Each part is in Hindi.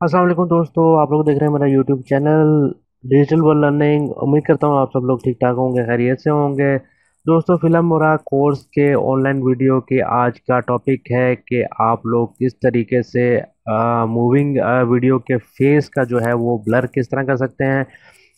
अस्सलाम वालेकुम दोस्तों, आप लोग देख रहे हैं मेरा YouTube channel digital world learning उम्मीद करता हूँ आप सब लोग ठीक ठाक होंगे, खैरियत से होंगे। दोस्तों, फ़िल्म और कोर्स के ऑनलाइन वीडियो के आज का टॉपिक है कि आप लोग किस तरीके से मूविंग वीडियो के फेस का जो है वो ब्लर किस तरह कर सकते हैं।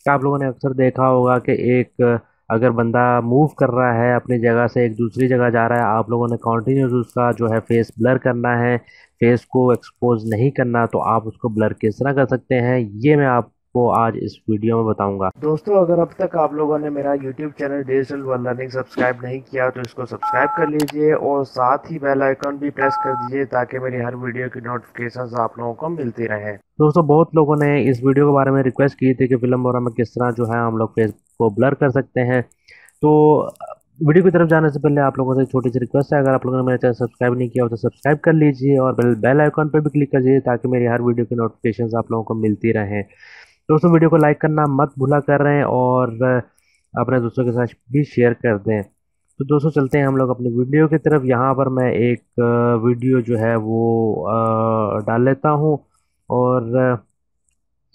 आप लोगों ने अक्सर देखा होगा कि एक अगर बंदा मूव कर रहा है अपनी जगह से एक दूसरी जगह जा रहा है आप लोगों ने कॉन्टीन्यूस उसका जो है फेस ब्लर करना है फेस को एक्सपोज नहीं करना तो आप उसको ब्लर किस तरह कर सकते हैं ये मैं आप आपको आज इस वीडियो में बताऊँगा। दोस्तों अगर अब तक आप लोगों ने मेरा YouTube channel digital one learning subscribe नहीं किया तो इसको सब्सक्राइब कर लीजिए और साथ ही बेल आइकन भी प्रेस कर दीजिए ताकि मेरी हर वीडियो की नोटिफिकेशन आप लोगों को मिलती रहे। दोस्तों बहुत लोगों ने इस वीडियो के बारे में रिक्वेस्ट की थी कि फ़िल्म बोरा में किस तरह जो है हम लोग फेस को ब्लर कर सकते हैं। तो वीडियो की तरफ़ जाने से पहले आप लोगों से छोटी सी रिक्वेस्ट है, अगर आप लोगों ने मेरा चैनल सब्सक्राइब नहीं किया हो तो सब्सक्राइब कर लीजिए और बेल बेल आइकॉन पर भी क्लिक कर दीजिए ताकि मेरी हर वीडियो की नोटिफिकेशन आप लोगों को मिलती रहें। दोस्तों, वीडियो को लाइक करना मत भूला कर रहे हैं और अपने दोस्तों के साथ भी शेयर कर दें। तो दोस्तों, चलते हैं हम लोग अपनी वीडियो की तरफ़। यहाँ पर मैं एक वीडियो जो है वो डाल लेता हूँ और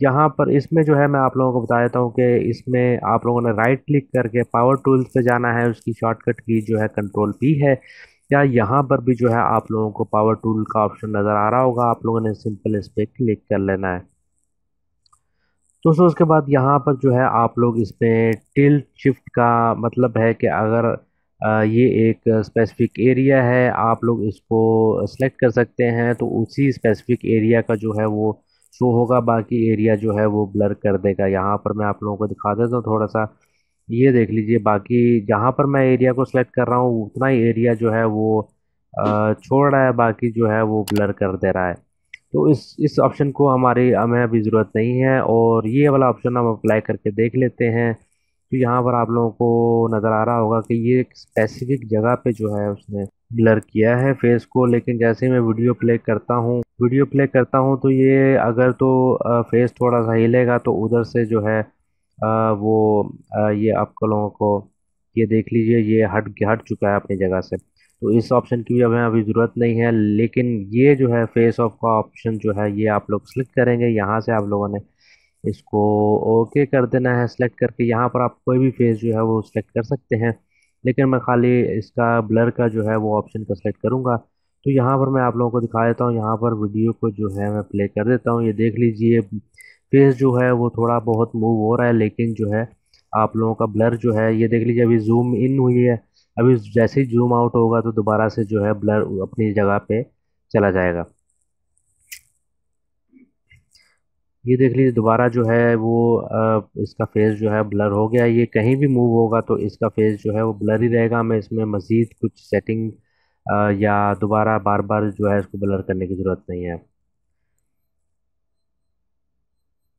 यहाँ पर इसमें जो है मैं आप लोगों को बता देता हूँ कि इसमें आप लोगों ने राइट क्लिक करके पावर टूल्स पे जाना है, उसकी शॉर्टकट की जो है कंट्रोल पी है। या यहाँ पर भी जो है आप लोगों को पावर टूल का ऑप्शन नज़र आ रहा होगा, आप लोगों ने सिंपल इस पर क्लिक कर लेना है। दोस्तों उसके बाद यहाँ पर जो है आप लोग इस पर टिल्ट शिफ्ट का मतलब है कि अगर ये एक स्पेसिफिक एरिया है, आप लोग इसको सेलेक्ट कर सकते हैं तो उसी स्पेसिफिक एरिया का जो है वो शो होगा, बाकी एरिया जो है वो ब्लर कर देगा। यहाँ पर मैं आप लोगों को दिखा देता हूँ थोड़ा सा ये देख लीजिए, बाकी जहाँ पर मैं एरिया को सिलेक्ट कर रहा हूँ, उतना ही एरिया जो है वो छोड़ रहा है, बाकी जो है वो ब्लर कर दे रहा है। तो इस इस ऑप्शन को हमारी, हमें अभी ज़रूरत नहीं है और ये वाला ऑप्शन हम अप्लाई करके देख लेते हैं। तो यहाँ पर आप लोगों को नज़र आ रहा होगा कि ये एक स्पेसिफिक जगह पे जो है उसने ब्लर किया है फेस को, लेकिन जैसे ही मैं वीडियो प्ले करता हूँ वीडियो प्ले करता हूँ तो ये अगर तो फेस थोड़ा सा हिलेगा तो उधर से जो है वो ये आप लोगों को, ये देख लीजिए, ये हट हट चुका है अपनी जगह से। तो इस ऑप्शन की भी हमें अभी ज़रूरत नहीं है, लेकिन ये जो है फेस ऑफ़ का ऑप्शन जो है, ये आप लोग क्लिक करेंगे, यहाँ से आप लोगों ने इसको ओके कर देना है सेलेक्ट करके यहाँ पर आप कोई भी फेस जो है वो सिलेक्ट कर सकते हैं। लेकिन मैं खाली इसका ब्लर का जो है वो ऑप्शन का सेलेक्ट करूँगा। तो यहाँ पर मैं आप लोगों को दिखा देता हूँ, यहाँ पर वीडियो को जो है मैं प्ले कर देता हूँ। ये देख लीजिए फेस जो है वो थोड़ा बहुत मूव हो रहा है, लेकिन जो है आप लोगों का ब्लर जो है, ये देख लीजिए, अभी जूम इन हुई है। अभी जैसे ही जूम आउट होगा तो दोबारा से जो है ब्लर अपनी जगह पे चला जाएगा। ये देख लीजिए, दोबारा जो है वो इसका फेस जो है ब्लर हो गया। ये कहीं भी मूव होगा तो इसका फेस जो है वो ब्लर ही रहेगा। हमें इसमें मज़ीद कुछ सेटिंग या दोबारा बार बार जो है इसको ब्लर करने की ज़रूरत नहीं है।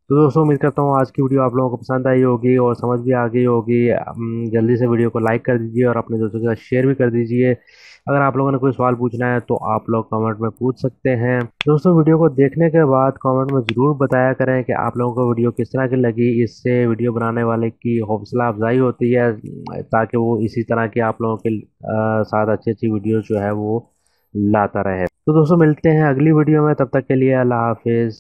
तो दोस्तों, उम्मीद करता हूँ आज की वीडियो आप लोगों को पसंद आई होगी और समझ भी आ गई होगी। जल्दी से वीडियो को लाइक कर दीजिए और अपने दोस्तों के साथ शेयर भी कर दीजिए। अगर आप लोगों ने कोई सवाल पूछना है तो आप लोग कमेंट में पूछ सकते हैं। दोस्तों, वीडियो को देखने के बाद कमेंट में ज़रूर बताया करें कि आप लोगों को वीडियो किस तरह की लगी। इससे वीडियो बनाने वाले की हौसला अफजाई होती है, ताकि वो इसी तरह की आप लोगों के साथ अच्छी अच्छी वीडियो जो है वो लाता रहे। तो दोस्तों, मिलते हैं अगली वीडियो में। तब तक के लिए अल्लाह हाफिज़।